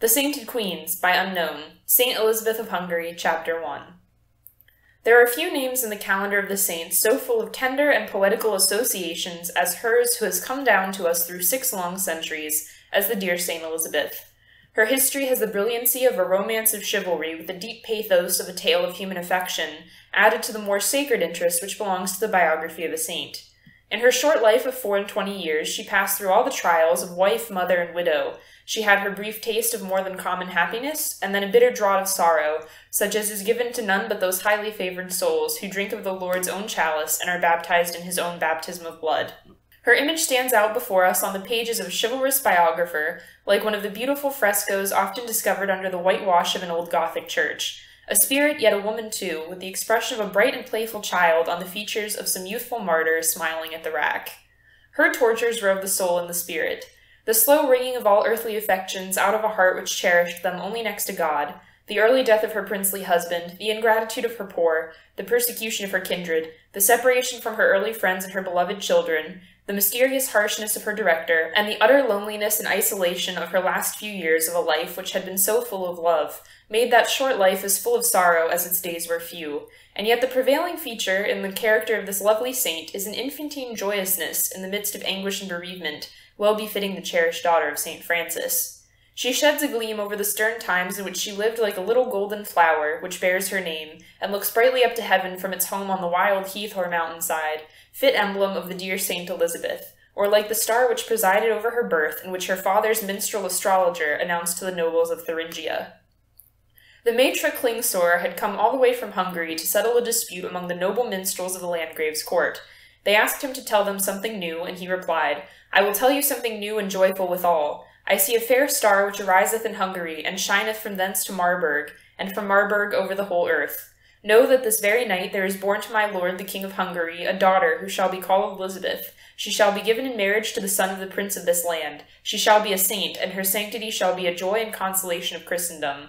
The Sainted Queens by Unknown, St. Elizabeth of Hungary, Chapter 1. There are few names in the calendar of the saints so full of tender and poetical associations as hers who has come down to us through six long centuries as the dear St. Elizabeth. Her history has the brilliancy of a romance of chivalry with the deep pathos of a tale of human affection, added to the more sacred interest which belongs to the biography of a saint. In her short life of four and twenty years, she passed through all the trials of wife, mother, and widow. She had her brief taste of more than common happiness, and then a bitter draught of sorrow, such as is given to none but those highly favored souls who drink of the Lord's own chalice and are baptized in his own baptism of blood. Her image stands out before us on the pages of a chivalrous biographer, like one of the beautiful frescoes often discovered under the whitewash of an old Gothic church. A spirit, yet a woman too, with the expression of a bright and playful child on the features of some youthful martyr smiling at the rack. Her tortures of the soul and the spirit. The slow wringing of all earthly affections out of a heart which cherished them only next to God, the early death of her princely husband, the ingratitude of her poor, the persecution of her kindred, the separation from her early friends and her beloved children, the mysterious harshness of her director, and the utter loneliness and isolation of her last few years of a life which had been so full of love, made that short life as full of sorrow as its days were few. And yet the prevailing feature in the character of this lovely saint is an infantine joyousness in the midst of anguish and bereavement, well befitting the cherished daughter of St. Francis. She sheds a gleam over the stern times in which she lived like a little golden flower, which bears her name, and looks brightly up to heaven from its home on the wild heath or mountainside, fit emblem of the dear Saint Elizabeth, or like the star which presided over her birth and which her father's minstrel astrologer announced to the nobles of Thuringia. The Maitre Klingsor had come all the way from Hungary to settle a dispute among the noble minstrels of the Landgrave's court. They asked him to tell them something new, and he replied, I will tell you something new and joyful withal. I see a fair star which ariseth in Hungary, and shineth from thence to Marburg, and from Marburg over the whole earth. Know that this very night there is born to my lord the king of Hungary a daughter who shall be called Elizabeth. She shall be given in marriage to the son of the prince of this land. She shall be a saint, and her sanctity shall be a joy and consolation of Christendom.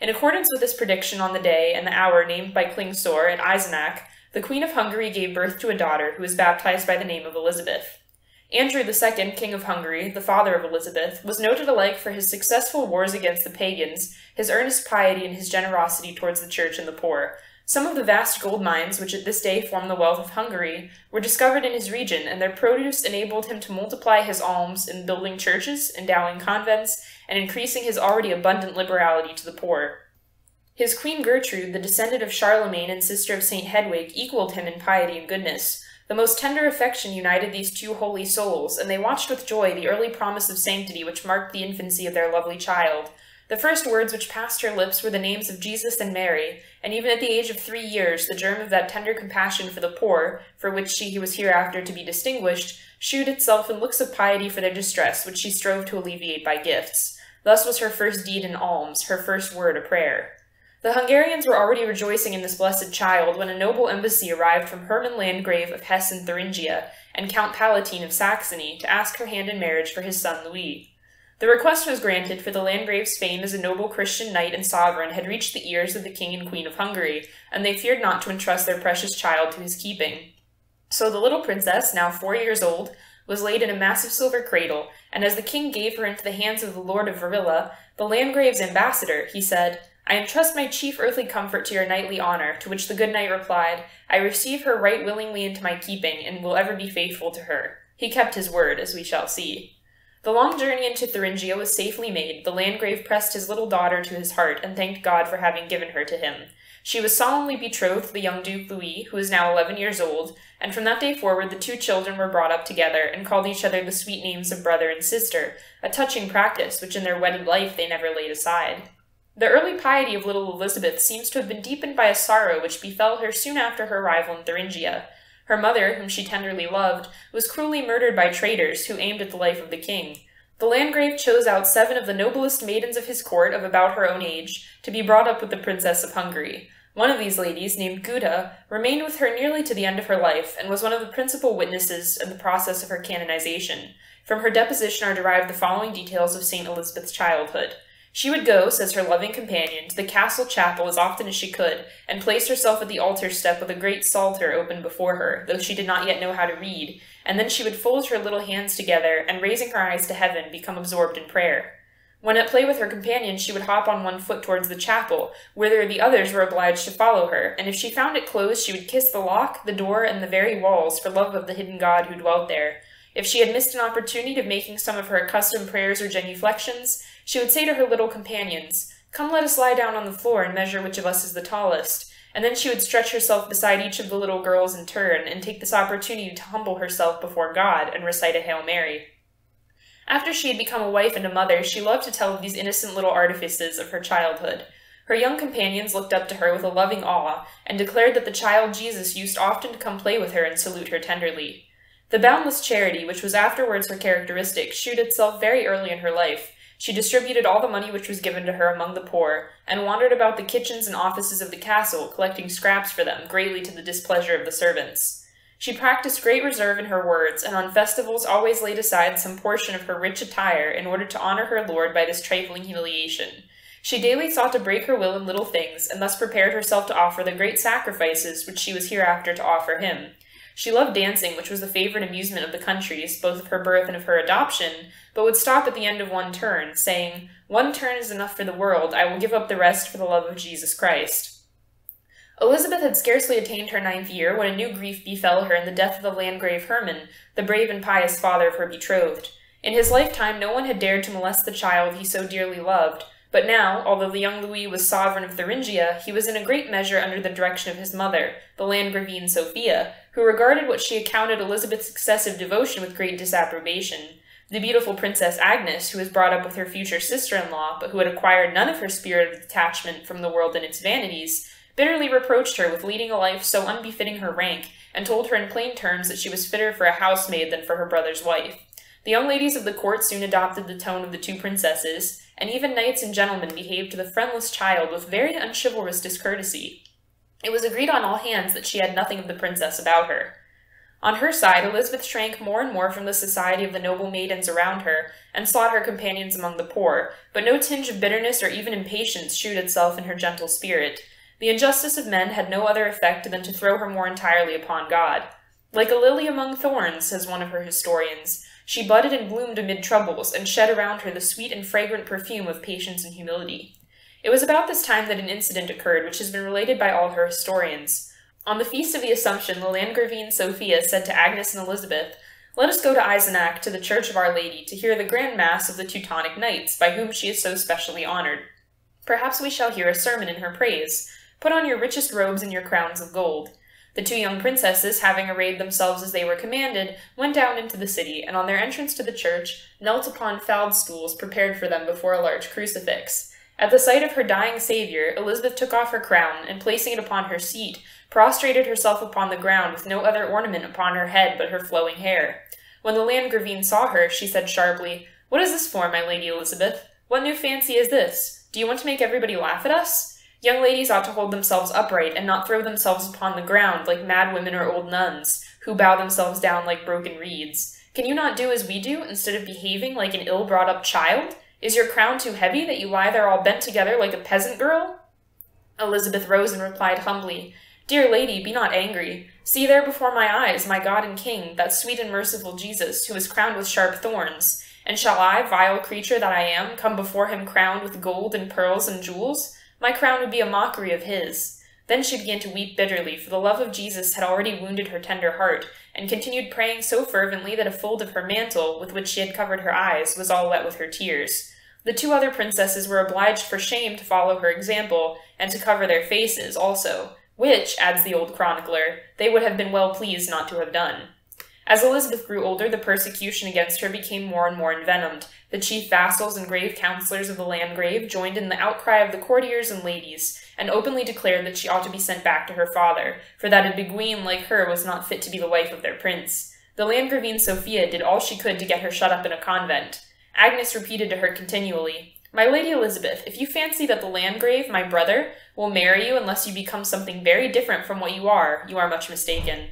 In accordance with this prediction on the day and the hour named by Klingsor at Eisenach, the Queen of Hungary gave birth to a daughter who was baptized by the name of Elizabeth. Andrew II, King of Hungary, the father of Elizabeth, was noted alike for his successful wars against the pagans, his earnest piety, and his generosity towards the church and the poor. Some of the vast gold mines, which at this day form the wealth of Hungary, were discovered in his region, and their produce enabled him to multiply his alms in building churches, endowing convents, and increasing his already abundant liberality to the poor. His Queen Gertrude, the descendant of Charlemagne and sister of St. Hedwig, equaled him in piety and goodness. The most tender affection united these two holy souls, and they watched with joy the early promise of sanctity which marked the infancy of their lovely child. The first words which passed her lips were the names of Jesus and Mary, and even at the age of three years the germ of that tender compassion for the poor, for which she was hereafter to be distinguished, shewed itself in looks of piety for their distress, which she strove to alleviate by gifts. Thus was her first deed an alms, her first word a prayer. The Hungarians were already rejoicing in this blessed child when a noble embassy arrived from Hermann Landgrave of Hesse and Thuringia and Count Palatine of Saxony to ask her hand in marriage for his son Louis. The request was granted, for the Landgrave's fame as a noble Christian knight and sovereign had reached the ears of the King and Queen of Hungary, and they feared not to entrust their precious child to his keeping. So the little princess, now four years old, was laid in a massive silver cradle, and as the king gave her into the hands of the Lord of Varilla, the Landgrave's ambassador, he said, I entrust my chief earthly comfort to your knightly honor, to which the good knight replied, I receive her right willingly into my keeping, and will ever be faithful to her. He kept his word, as we shall see. The long journey into Thuringia was safely made. The Landgrave pressed his little daughter to his heart, and thanked God for having given her to him. She was solemnly betrothed to the young Duke Louis, who was now eleven years old, and from that day forward the two children were brought up together, and called each other the sweet names of brother and sister, a touching practice which in their wedded life they never laid aside. The early piety of little Elizabeth seems to have been deepened by a sorrow which befell her soon after her arrival in Thuringia. Her mother, whom she tenderly loved, was cruelly murdered by traitors who aimed at the life of the king. The Landgrave chose out seven of the noblest maidens of his court of about her own age to be brought up with the Princess of Hungary. One of these ladies, named Guda, remained with her nearly to the end of her life, and was one of the principal witnesses in the process of her canonization. From her deposition are derived the following details of St. Elizabeth's childhood. She would go, says her loving companion, to the castle chapel as often as she could, and place herself at the altar step with a great psalter open before her, though she did not yet know how to read, and then she would fold her little hands together, and raising her eyes to heaven, become absorbed in prayer. When at play with her companions, she would hop on one foot towards the chapel, whither the others were obliged to follow her, and if she found it closed, she would kiss the lock, the door, and the very walls for love of the hidden God who dwelt there. If she had missed an opportunity of making some of her accustomed prayers or genuflections, she would say to her little companions, Come, let us lie down on the floor and measure which of us is the tallest. And then she would stretch herself beside each of the little girls in turn, and take this opportunity to humble herself before God and recite a Hail Mary. After she had become a wife and a mother, she loved to tell of these innocent little artifices of her childhood. Her young companions looked up to her with a loving awe, and declared that the child Jesus used often to come play with her and salute her tenderly. The boundless charity, which was afterwards her characteristic, shewed itself very early in her life. She distributed all the money which was given to her among the poor, and wandered about the kitchens and offices of the castle, collecting scraps for them, greatly to the displeasure of the servants. She practiced great reserve in her words, and on festivals always laid aside some portion of her rich attire in order to honor her lord by this trifling humiliation. She daily sought to break her will in little things, and thus prepared herself to offer the great sacrifices which she was hereafter to offer him. She loved dancing, which was the favorite amusement of the countries, both of her birth and of her adoption, but would stop at the end of one turn, saying, One turn is enough for the world, I will give up the rest for the love of Jesus Christ. Elizabeth had scarcely attained her ninth year when a new grief befell her in the death of the Landgrave Herman, the brave and pious father of her betrothed. In his lifetime no one had dared to molest the child he so dearly loved, but now, although the young Louis was sovereign of Thuringia, he was in a great measure under the direction of his mother, the Landgravine Sophia, who regarded what she accounted Elizabeth's excessive devotion with great disapprobation. The beautiful Princess Agnes, who was brought up with her future sister-in-law, but who had acquired none of her spirit of detachment from the world and its vanities, bitterly reproached her with leading a life so unbefitting her rank, and told her in plain terms that she was fitter for a housemaid than for her brother's wife. The young ladies of the court soon adopted the tone of the two princesses, and even knights and gentlemen behaved to the friendless child with very unchivalrous discourtesy. It was agreed on all hands that she had nothing of the princess about her. On her side, Elizabeth shrank more and more from the society of the noble maidens around her, and sought her companions among the poor, but no tinge of bitterness or even impatience shewed itself in her gentle spirit. The injustice of men had no other effect than to throw her more entirely upon God. Like a lily among thorns, says one of her historians, she budded and bloomed amid troubles, and shed around her the sweet and fragrant perfume of patience and humility. It was about this time that an incident occurred which has been related by all her historians. On the feast of the Assumption, the Landgravine Sophia said to Agnes and Elizabeth, Let us go to Eisenach, to the Church of Our Lady, to hear the grand mass of the Teutonic Knights, by whom she is so specially honored. Perhaps we shall hear a sermon in her praise, Put on your richest robes and your crowns of gold. The two young princesses, having arrayed themselves as they were commanded, went down into the city, and on their entrance to the church, knelt upon fald stools prepared for them before a large crucifix. At the sight of her dying Saviour, Elizabeth took off her crown, and placing it upon her seat, prostrated herself upon the ground with no other ornament upon her head but her flowing hair. When the Landgravine saw her, she said sharply, What is this for, my Lady Elizabeth? What new fancy is this? Do you want to make everybody laugh at us? Young ladies ought to hold themselves upright and not throw themselves upon the ground like mad women or old nuns, who bow themselves down like broken reeds. Can you not do as we do, instead of behaving like an ill brought up child? Is your crown too heavy that you lie there all bent together like a peasant girl? Elizabeth rose and replied humbly, Dear lady, be not angry. See there before my eyes my God and King, that sweet and merciful Jesus, who is crowned with sharp thorns. And shall I, vile creature that I am, come before him crowned with gold and pearls and jewels? My crown would be a mockery of his. Then she began to weep bitterly, for the love of Jesus had already wounded her tender heart, and continued praying so fervently that a fold of her mantle, with which she had covered her eyes, was all wet with her tears. The two other princesses were obliged for shame to follow her example, and to cover their faces also, which, adds the old chronicler, they would have been well pleased not to have done. As Elizabeth grew older, the persecution against her became more and more envenomed. The chief vassals and grave councillors of the Landgrave joined in the outcry of the courtiers and ladies, and openly declared that she ought to be sent back to her father, for that a beguine like her was not fit to be the wife of their prince. The Landgravine Sophia did all she could to get her shut up in a convent. Agnes repeated to her continually, My Lady Elizabeth, if you fancy that the Landgrave, my brother, will marry you unless you become something very different from what you are, you are much mistaken.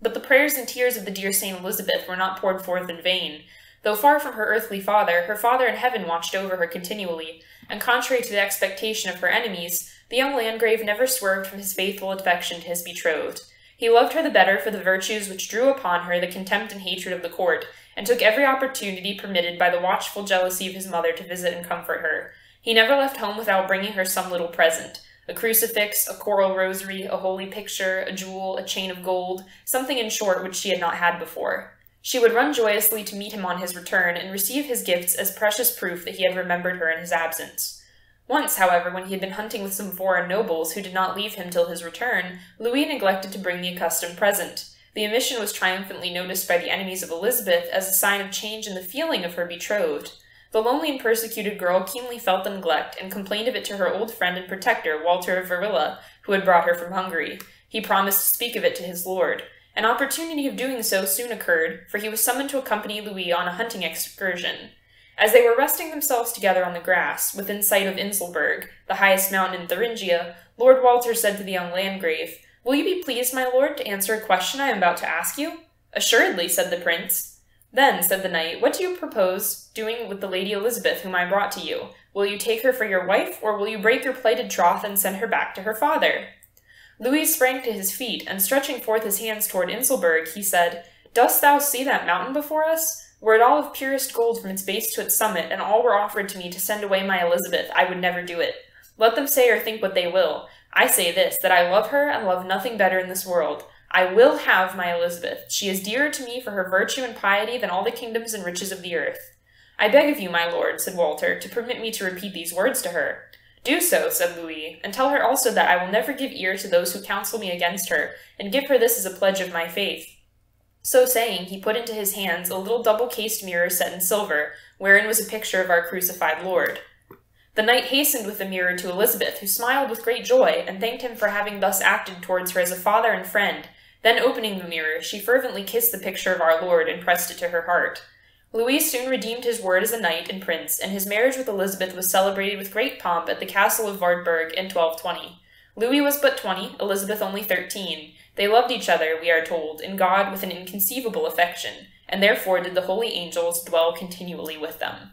But the prayers and tears of the dear Saint Elizabeth were not poured forth in vain. Though far from her earthly father, her Father in heaven watched over her continually, and contrary to the expectation of her enemies, the young Landgrave never swerved from his faithful affection to his betrothed. He loved her the better for the virtues which drew upon her the contempt and hatred of the court, and took every opportunity permitted by the watchful jealousy of his mother to visit and comfort her. He never left home without bringing her some little present a crucifix, a coral rosary, a holy picture, a jewel, a chain of gold, something in short which she had not had before. She would run joyously to meet him on his return and receive his gifts as precious proof that he had remembered her in his absence. Once, however, when he had been hunting with some foreign nobles who did not leave him till his return, Louis neglected to bring the accustomed present. The omission was triumphantly noticed by the enemies of Elizabeth as a sign of change in the feeling of her betrothed. The lonely and persecuted girl keenly felt the neglect, and complained of it to her old friend and protector, Walter of Varilla, who had brought her from Hungary. He promised to speak of it to his lord. An opportunity of doing so soon occurred, for he was summoned to accompany Louis on a hunting excursion. As they were resting themselves together on the grass, within sight of Inselberg, the highest mountain in Thuringia, Lord Walter said to the young Landgrave, Will you be pleased, my lord, to answer a question I am about to ask you? Assuredly, said the prince. Then, said the knight, what do you propose doing with the Lady Elizabeth whom I brought to you? Will you take her for your wife, or will you break your plighted troth and send her back to her father? Louis sprang to his feet, and stretching forth his hands toward Inselberg, he said, Dost thou see that mountain before us? Were it all of purest gold from its base to its summit, and all were offered to me to send away my Elizabeth, I would never do it. Let them say or think what they will. I say this, that I love her and love nothing better in this world. I will have my Elizabeth. She is dearer to me for her virtue and piety than all the kingdoms and riches of the earth. I beg of you, my lord, said Walter, to permit me to repeat these words to her. Do so, said Louis, and tell her also that I will never give ear to those who counsel me against her, and give her this as a pledge of my faith. So saying, he put into his hands a little double-cased mirror set in silver, wherein was a picture of our crucified Lord. The knight hastened with the mirror to Elizabeth, who smiled with great joy, and thanked him for having thus acted towards her as a father and friend, then opening the mirror, she fervently kissed the picture of our Lord and pressed it to her heart. Louis soon redeemed his word as a knight and prince, and his marriage with Elizabeth was celebrated with great pomp at the castle of Wartburg in 1220. Louis was but twenty, Elizabeth only thirteen. They loved each other, we are told, in God with an inconceivable affection, and therefore did the holy angels dwell continually with them.